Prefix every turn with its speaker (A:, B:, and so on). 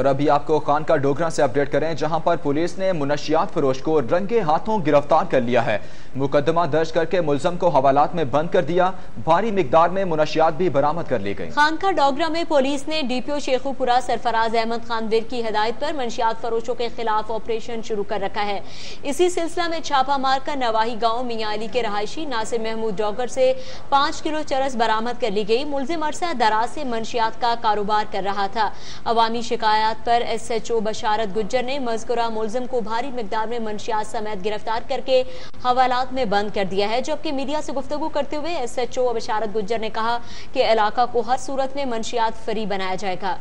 A: और अभी आपको खान का डोगरा से अपडेट करें, जहाँ पर पुलिस ने मुनशियात फरोश को रंगे हाथों गिरफ़्तार कर लिया है। मुकदमा दर्ज करके मुलजम को हवालात में बंद कर दिया। भारी मिकदार में मुनशियात भी बरामद कर ली गई।
B: खान का डोगरा में पुलिस ने डीपीओ शेखुपुरा सरफराज अहमद खान खानवीर की हिदायत पर मंशियात फरोशों के खिलाफ ऑपरेशन शुरू कर रखा है। इसी सिलसिला में छापा मार कर नवाही गाँव मियाँ अली के रहायशी नासिर महमूद डॉगर से पाँच किलो चरस बरामद कर ली गई। मुलजिम अरसा दराज से मंशियात का कारोबार कर रहा था। अवामी शिकायत शिकायत पर S H O Basharat Gujjar ने मजकुरा मुलजिम को भारी मकदार में मंशियात समेत गिरफ़्तार करके हवालात में बंद कर दिया है, जबकि मीडिया से गुफ्तु करते हुए S H O Basharat Gujjar ने कहा कि इलाका को हर सूरत में मंशियात फ्री बनाया जाएगा।